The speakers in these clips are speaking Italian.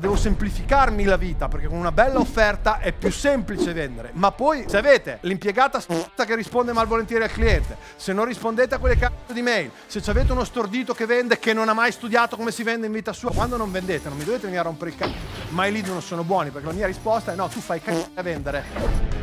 Devo semplificarmi la vita perché con una bella offerta è più semplice vendere. Ma poi, se avete l'impiegata s***a che risponde malvolentieri al cliente, se non rispondete a quelle cazzo di mail, se avete uno stordito che vende che non ha mai studiato come si vende in vita sua, quando non vendete non mi dovete venire a rompere il cazzo. Ma i lead non sono buoni perché la mia risposta è no, tu fai cazzo a vendere.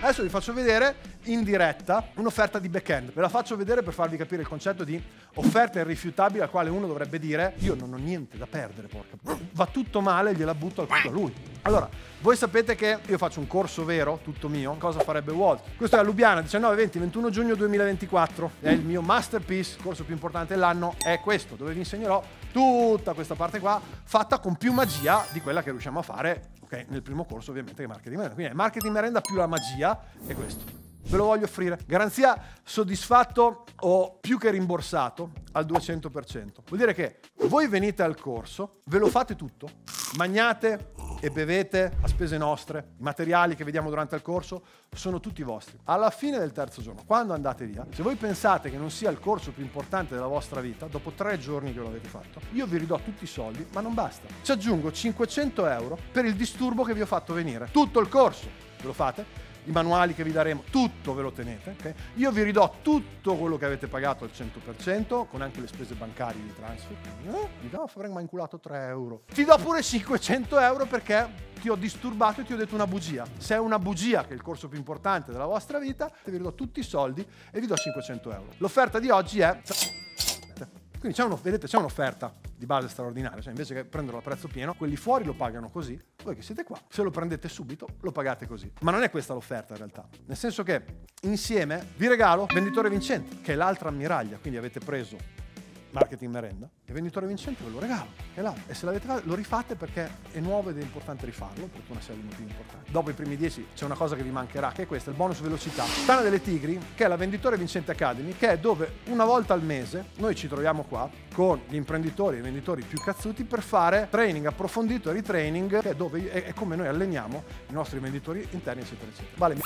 Adesso vi faccio vedere in diretta un'offerta di back-end. Ve la faccio vedere per farvi capire il concetto di offerta irrifiutabile al quale uno dovrebbe dire io non ho niente da perdere, porca. Va tutto male, gliela butto al culo a lui. Allora, voi sapete che io faccio un corso vero, tutto mio, cosa farebbe Walt? Questo è a Lubiana, 19, 20, 21 giugno 2024. È il mio masterpiece, il corso più importante dell'anno, è questo, dove vi insegnerò tutta questa parte qua, fatta con più magia di quella che riusciamo a fare ok? Nel primo corso ovviamente che è marketing merenda. Quindi è marketing merenda più la magia è questo. Ve lo voglio offrire. Garanzia soddisfatto o più che rimborsato al 200%. Vuol dire che voi venite al corso, ve lo fate tutto, magnate e bevete a spese nostre, i materiali che vediamo durante il corso sono tutti vostri. Alla fine del terzo giorno, quando andate via, se voi pensate che non sia il corso più importante della vostra vita, dopo tre giorni che lo avete fatto, io vi ridò tutti i soldi, ma non basta. Ci aggiungo 500 euro per il disturbo che vi ho fatto venire. Tutto il corso. Ve lo fate? I manuali che vi daremo, tutto ve lo tenete. Okay? Io vi ridò tutto quello che avete pagato al 100%, con anche le spese bancarie di transfer. Eh? Dico, oh, avrei mai inculato 3 euro. Ti do pure 500 euro perché ti ho disturbato e ti ho detto una bugia. Se è una bugia, che è il corso più importante della vostra vita, vi ridò tutti i soldi e vi do 500 euro. L'offerta di oggi è... Quindi c'è, uno, vedete, c'è un'offerta di base straordinaria, cioè invece che prenderlo a prezzo pieno, quelli fuori lo pagano così, voi che siete qua, se lo prendete subito, lo pagate così. Ma non è questa l'offerta in realtà, nel senso che insieme vi regalo venditore vincente, che è l'altra ammiraglia, quindi avete preso marketing merenda, il venditore vincente ve lo regalo, è là. E se l'avete fatto, lo rifate perché è nuovo ed è importante rifarlo, per una serie di motivi importanti. Dopo i primi dieci c'è una cosa che vi mancherà, che è questa, il bonus velocità. Tana delle Tigri, che è la venditore vincente Academy, che è dove una volta al mese noi ci troviamo qua con gli imprenditori e i venditori più cazzuti per fare training approfondito e retraining, che è dove è come noi alleniamo i nostri venditori interni, eccetera, eccetera. Vale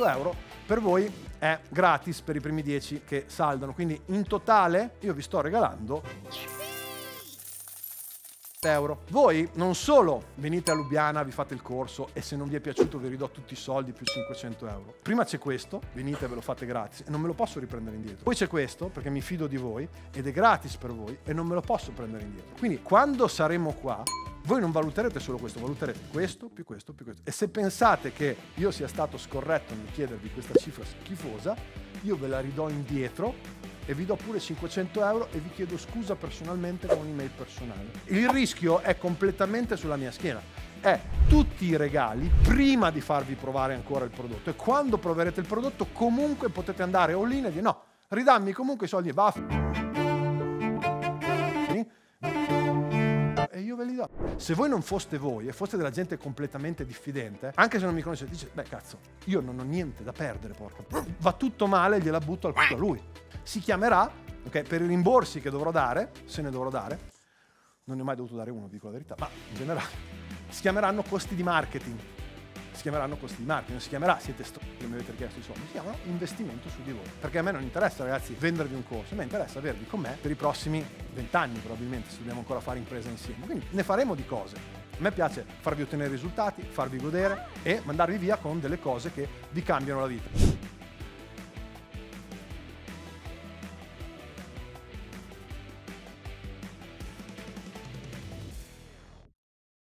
100 euro per voi è gratis per i primi 10 che saldano. Quindi in totale io vi sto regalando euro. Voi non solo venite a Lubiana, vi fate il corso e se non vi è piaciuto vi ridò tutti i soldi più 500 euro. Prima c'è questo, venite e ve lo fate gratis e non me lo posso riprendere indietro. Poi c'è questo perché mi fido di voi ed è gratis per voi e non me lo posso prendere indietro. Quindi quando saremo qua voi non valuterete solo questo, valuterete questo più questo più questo. E se pensate che io sia stato scorretto nel chiedervi questa cifra schifosa, io ve la ridò indietro e vi do pure 500 euro e vi chiedo scusa personalmente con un'email personale. Il rischio è completamente sulla mia schiena. È tutti i regali prima di farvi provare ancora il prodotto e quando proverete il prodotto comunque potete andare all in e dire no, ridammi comunque i soldi e va. Ve li do. Se voi non foste voi e foste della gente completamente diffidente, anche se non mi conoscete, dice, beh cazzo, io non ho niente da perdere, porca. Va tutto male, gliela butto al culo a lui. Si chiamerà, ok, per i rimborsi che dovrò dare, se ne dovrò dare, non ne ho mai dovuto dare uno, dico la verità, ma in generale, si chiameranno costi di marketing si chiameranno costi di marketing, non si chiamerà siete che mi avete richiesto i soldi, si chiamano investimento su di voi. Perché a me non interessa ragazzi vendervi un corso, a me interessa avervi con me per i prossimi vent'anni probabilmente se dobbiamo ancora fare impresa insieme. Quindi ne faremo di cose. A me piace farvi ottenere risultati, farvi godere e mandarvi via con delle cose che vi cambiano la vita.